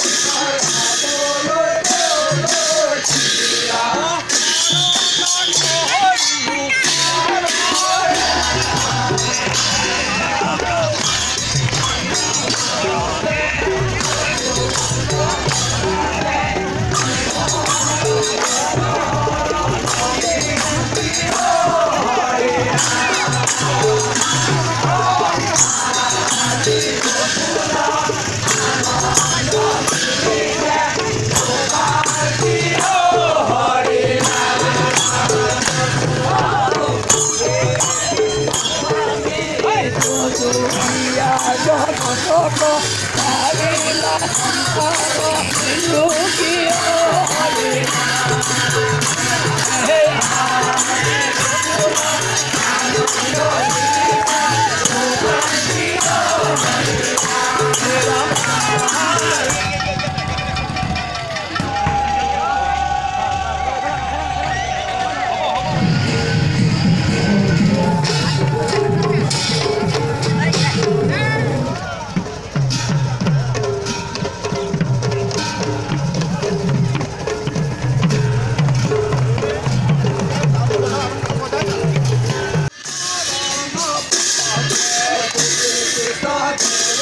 Oh, my God. Papa, Hare Krishna, Hare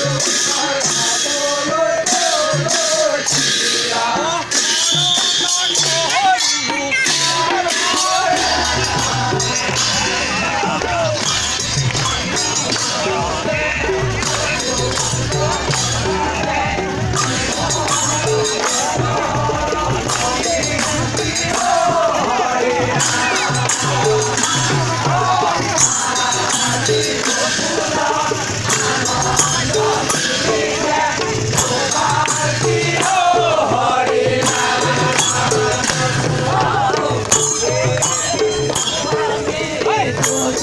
Yeah.